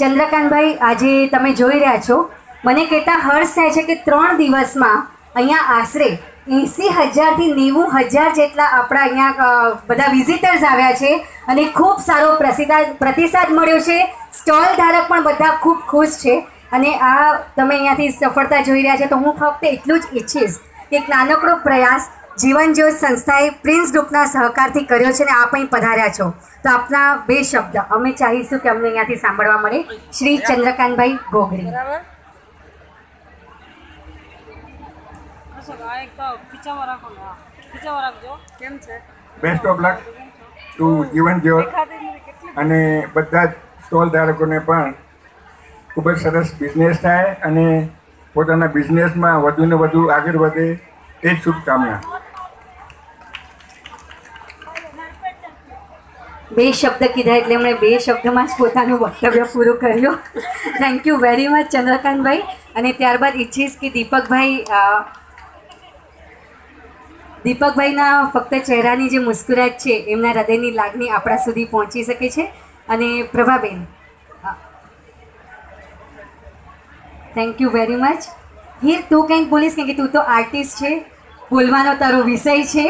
ચંદ્રકાંતભાઈ, આજે તમે જોઈ રહ્યા છો. મને કહેતા હર્ષ થાય છે કે ત્રણ દિવસમાં અહીંયા આશરે એંસી હજારથી નેવું હજાર જેટલા આપણા અહીંયા બધા વિઝિટર્સ આવ્યા છે અને ખૂબ સારો પ્રતિસાદ મળ્યો છે. સ્ટોલ ધારક પણ બધા ખૂબ ખુશ છે. અને આ તમે અહીંયાથી સફળતા જોઈ રહ્યા છો. તો હું ફક્ત એટલું જ ઈચ્છીશ કે એક નાનકડો પ્રયાસ જીવન જ્યોત સંસ્થાએ પ્રિન્સ ગ્રુપના સહકારથી કર્યો છે અને આપ અહીં પધાર્યા છો. તો આપના બે શબ્દ અમે ચાહીશું કે અમને અહીંયાથી સાંભળવા મળે. શ્રી ચંદ્રકાંતભાઈ ગોગરી ને કેમ છે? Best of luck to Jeevan Jyot અને બધા જ સ્ટોલ ધારકોને પણ ખૂબ જ સરસ બિઝનેસ થાય અને પોતાના બિઝનેસમાં વધુને વધુ આગળ વધે એ જ શુભકામના. બે શબ્દ કીધા એટલે એમણે બે શબ્દમાં જ પોતાનું વક્તવ્ય પૂરું કર્યું. Thank you very much Chandrakantbhai. અને ત્યારબાદ ઈચ્છીશ કે દીપકભાઈ દીપકભાઈના ફક્ત ચહેરાની જે મુસ્કુરાટ છે, એમના હૃદયની લાગણી આપણા સુધી પહોંચી શકે છે. અને Prabhaben thank you very much Heer, તું કંઈક બોલીશ? કે તું તો આર્ટિસ્ટ છે. બોલવાનો તારો વિષય છે.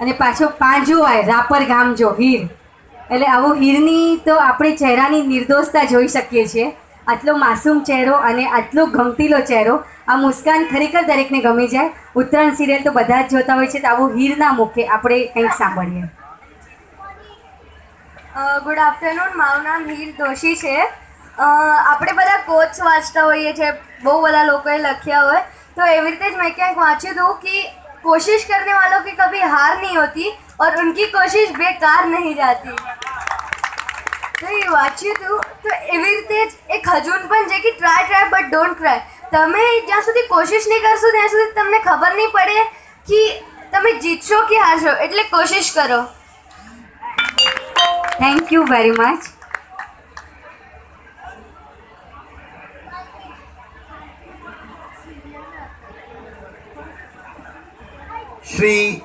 અને પાછો પાંજો હોય રાપર ગામ જો, હીર. એટલે આવો હીરની તો આપણે ચહેરાની નિર્દોષતા જોઈ શકીએ છીએ. આટલો માસૂમ ચહેરો અને આટલો ગમતીલો ચહેરો, આ મુસ્કાન ખરેખર દરેકને ગમી જાય. ઉત્તરાયણ સિરિયલ તો બધા જ જોતા હોય છે, તો આવો હીરના મુખે આપણે કંઈક સાંભળીએ. ગુડ આફ્ટરનૂન મારું નામ હીર દોશી છે. આપણે બધા કોચ વાંચતા હોઈએ છીએ, બહુ બધા લોકોએ લખ્યા હોય. તો એવી રીતે જ મેં ક્યાંક વાંચ્યું હતું કે कोशिश करने वालों की कभी हार नहीं होती और उनकी कोशिश बेकार नहीं जाती। तो ये वाची तू तो एवी रीते एक हजून पण जे की try try but don't try તમે જ્યાં સુધી કોશિશ નહીં કરશો ત્યાં સુધી તમને ખબર નહીં પડે कि તમે જીતશો કે હારશો એટલે કોશિશ કરો। Thank you very much Shri.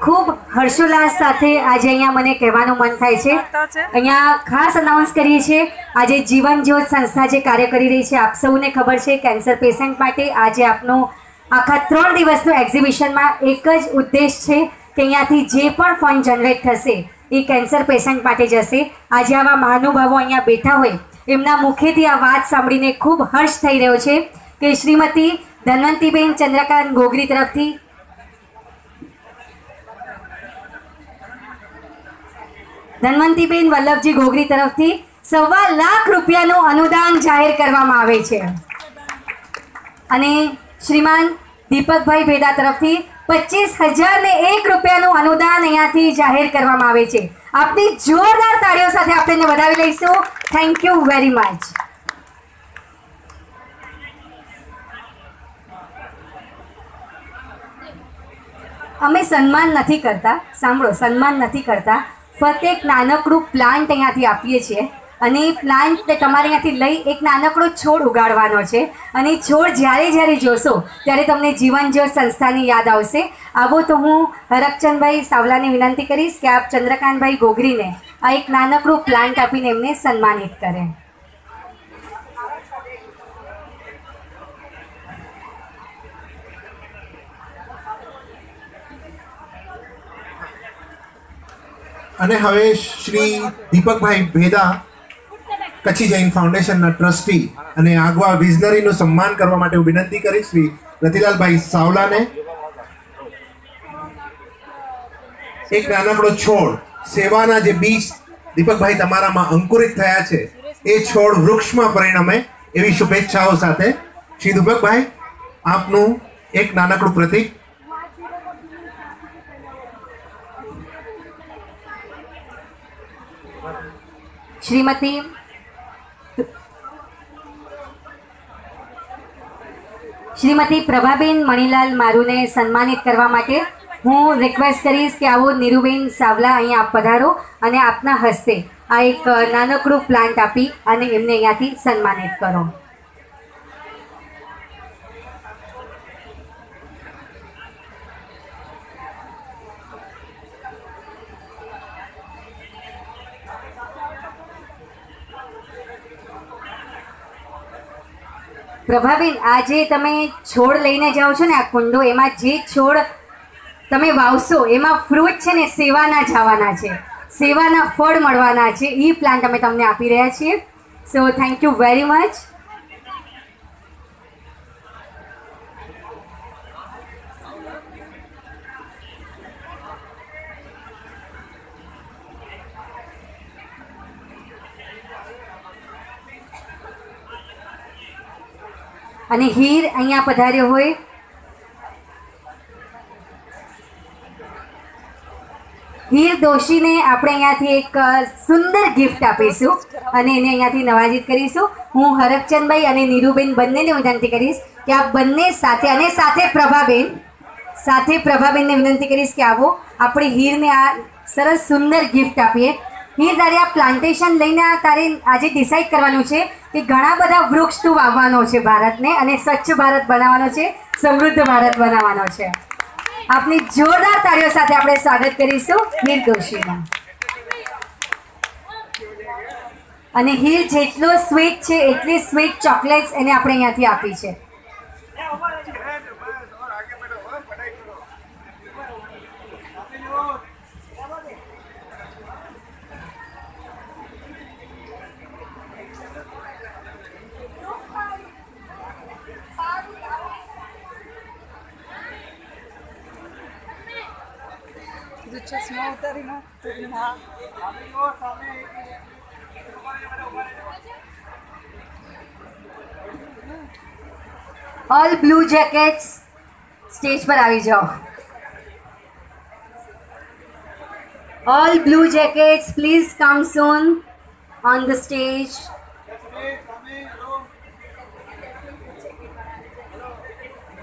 ખૂબ હર્ષોલ્લાસ સાથે આજે અહીંયા મને કહેવાનું મન થાય છે છે અહીંયા ખાસ અનાઉન્સ કરીએ છીએ આજે જીવન જ્યોત સંસ્થા જે કાર્ય કરી રહી છે આપ સૌને ખબર છે કેન્સર પેશન્ટ માટે આજે આપનું આખા ત્રણ દિવસનું એક્ઝિબિશનમાં એક જ ઉદ્દેશ છે કે અહીંયાથી જે પણ ફંડ જનરેટ થશે એ કેન્સર પેશન્ટ માટે જશે. આજે આવા મહાનુભાવો અહીંયા બેઠા હોય, એમના મુખેથી આ વાત સાંભળીને ખૂબ હર્ષ થઈ રહ્યો છે કે શ્રીમતી ધન્વંતીબેન ચંદ્રકાંત ગોગરી તરફથી ધન્વંતીબેન વલ્લભજી ગોગરી તરફથી સવા લાખ રૂપિયાનું અનુદાન જાહેર કરવામાં આવે છે. અને શ્રીમાન દીપકભાઈ ભેદા તરફથી પચીસ હજાર ને એક રૂપિયાનું અનુદાન અહીંયાથી જાહેર કરવામાં આવે છે. આપની જોરદાર તાળીઓ સાથે આપણે વધાવી લઈશું. થેન્ક યુ વેરી મચ અમે સન્માન નથી કરતા. સાંભળો, સન્માન નથી કરતા. ફક્ત એક નાનકડું પ્લાન્ટ અહીંયાથી આપીએ છીએ. અને એ પ્લાન્ટ તમારે ત્યાંથી લઈ એક નાનકડો છોડ ઉગાડવાનો છે. અને છોડ જ્યારે જ્યારે જોશો, ત્યારે તમને જીવન જ્યોત સંસ્થાની યાદ આવશે. આવો તો હું હરકચંદભાઈ સાવલાને વિનંતી કરીશ કે આપ ચંદ્રકાંતભાઈ ગોગરીને આ એક નાનકડું પ્લાન્ટ આપીને એમને સન્માનિત કરે. અને હવે શ્રી દીપકભાઈ ભેદા કચ્છી જૈન ફાઉન્ડેશનના ટ્રસ્ટી અને આગવા વિઝનરીનું સન્માન કરવા માટે હું વિનંતી કરીશ, શ્રી રતિલાલભાઈ સાવલાને. એક નાનકડો છોડ, સેવાના જે બીજ દીપકભાઈ તમારામાં અંકુરિત થયા છે, એ છોડ વૃક્ષમાં પરિણમે એવી શુભેચ્છાઓ સાથે. શ્રી દીપકભાઈ, આપનું એક નાનકડું પ્રતિક. શ્રીમતી શ્રીમતી પ્રભાબેન મણીલાલ મારુને સન્માનિત કરવા માટે હું રિક્વેસ્ટ કરીશ કે આવો નીરુબેન સાવલા અહીંયા આપ પધારો અને આપના હસ્તે આ એક નાનકડું પ્લાન્ટ આપી અને એમને અહીંયાથી સન્માનિત કરો. પ્રભાબેન આ જે તમે છોડ લઈને જાઓ છો ને આ કુંડો, એમાં જે છોડ તમે વાવશો, એમાં ફ્રૂટ છે ને સેવાના જવાના છે. સેવાના ફળ મળવાના છે. એ પ્લાન્ટ અમે તમને આપી રહ્યા છીએ. So thank you very much અને હીર અહીંયા પધાર્યો હોય. હીર દોશીને આપણે અહીંયાથી એક સુંદર ગિફ્ટ આપીશું અને એને અહીંયાથી નવાજીત કરીશું. હું હરકચંદભાઈ અને નીરુબેન બંનેને વિનંતી કરીશ કે આ બંને સાથે અને સાથે પ્રભાબેન, સાથે પ્રભાબેનને વિનંતી કરીશ કે આવો આપણે હીરને આ સરસ સુંદર ગિફ્ટ આપીએ. હીર તારે આ પ્લાન્ટેશન લઈને તારે આજે ડિસાઈડ કરવાનું છે કે ઘણા બધા વૃક્ષ તું વાવવાનો છે ભારતને અને સ્વચ્છ ભારત બનાવવાનો છે, સમૃદ્ધ ભારત બનાવવાનો છે. આપની જોરદાર તાળીઓ સાથે આપણે સ્વાગત કરીશું હીર દોશીનું. અને હીર જેટલો સ્વીટ છે, એટલી સ્વીટ ચોકલેટ્સ એને આપણે અહીંયાથી આપી છે. કીધું ચશ્મા ઉતારી ના હા ઓલ બ્લુ જેકેટ્સ સ્ટેજ પર આવી જાઓ all blue jackets please come soon on the stage